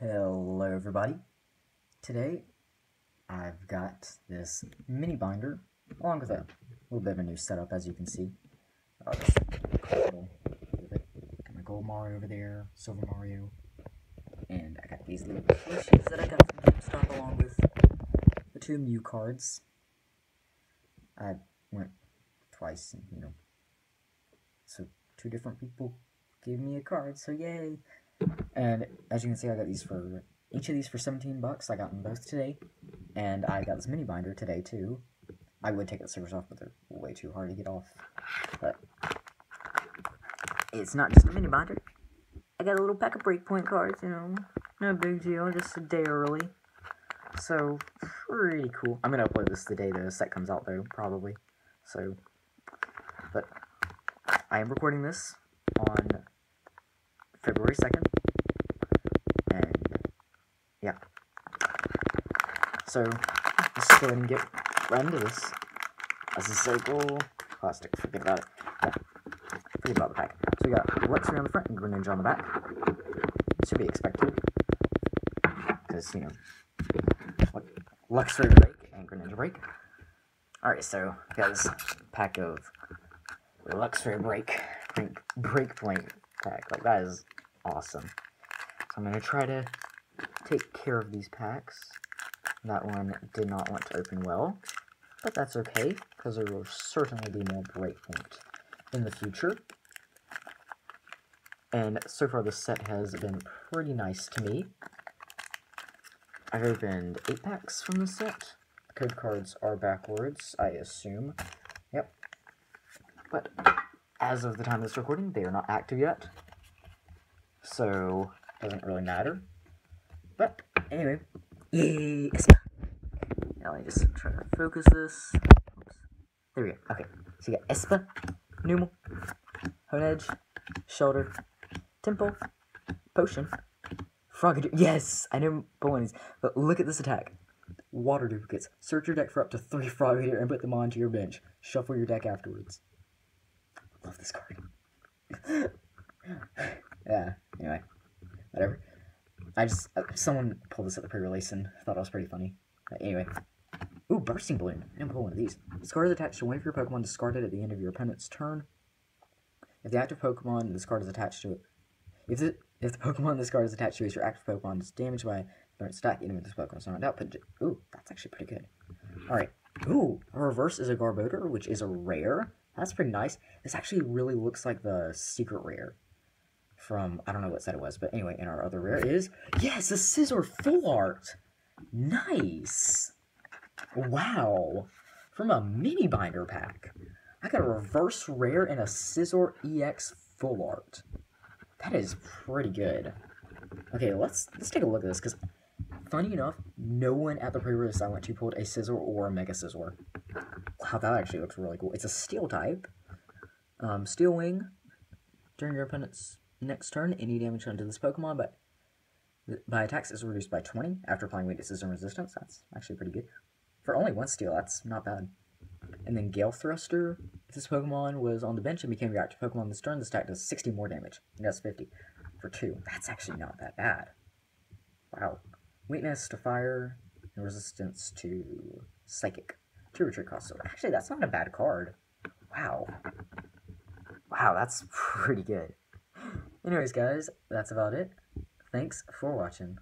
Hello everybody. Today I've got this mini binder along with a little bit of a new setup as you can see. Uh, got my gold Mario over there, silver Mario, and I got these little plushies that I got from GameStop along with the two Mew cards. I went twice and you know so two different people gave me a card, so yay! And as you can see, I got these for each of these for 17 bucks. I got them both today, and I got this mini binder today too. I would take the stickers off, but they're way too hard to get off. But it's not just a mini binder. I got a little pack of breakpoint cards, you know, no big deal, just a day early. So pretty cool. I'm gonna upload this the day the set comes out though, probably. So, but I am recording this on February 2nd. Yeah. So let's go and get into this. This is so cool. Plastic, forget about it. Yeah. Forget about the pack. So we got Luxray on the front and Greninja on the back. Should be expected. Because, you know, Luxray break and Greninja break. Alright, so this pack of Luxray break, break, breakpoint pack. Like, that is awesome. So I'm going to try to take care of these packs. That one did not want to open well, but that's okay, because there will certainly be more Breakpoint in the future. And so far the set has been pretty nice to me. I've opened 8 packs from the set. The code cards are backwards, I assume. Yep. But as of the time of this recording, they are not active yet so doesn't really matter. But anyway, yay! Now me just try to focus this. Oops. There we go. Okay, so you got Espurr, Numel, Honedge, Shoulder, Temple, Potion, Frogadier. Yes, I know Bowlinies, but look at this attack. Water duplicates. Search your deck for up to three Frogadier and put them onto your bench. Shuffle your deck afterwards. Love this card. yeah, anyway, whatever. I just, uh, someone pulled this at the pre-release and thought it was pretty funny. But anyway. Ooh, Bursting Balloon. Didn't pull one of these. This card is attached to one of your Pokemon discarded at the end of your opponent's turn. If the active Pokemon this card is attached to it, if the, if the Pokemon this card is attached to is your active Pokemon is damaged by the stack, enemy this Pokemon is not out. But ooh, that's actually pretty good. Alright. Ooh, a reverse is a Garbodor, which is a rare. That's pretty nice. This actually really looks like the secret rare from, I don't know what set it was, but anyway, in our other rare is, yes, a Scizor full art. Nice. Wow. From a mini binder pack. I got a reverse rare and a Scizor EX full art. That is pretty good. Okay, let's let's take a look at this, because funny enough, no one at the pre-release I went to pulled a Scizor or a Mega Scizor. Wow, that actually looks really cool. It's a Steel type. Um, Steel Wing. During your opponent's next turn, any damage done to this Pokemon but by attacks is reduced by 20 after applying weaknesses and resistance. That's actually pretty good. For only one steel, that's not bad. And then Gale Thruster. If this Pokemon was on the bench and became your active Pokemon this turn, this attack does 60 more damage. It does 50 for two. That's actually not that bad. Wow. Weakness to fire and resistance to psychic. Two retreat cost. So actually, that's not a bad card. Wow. Wow, that's pretty good. Anyways, guys, that's about it. Thanks for watching.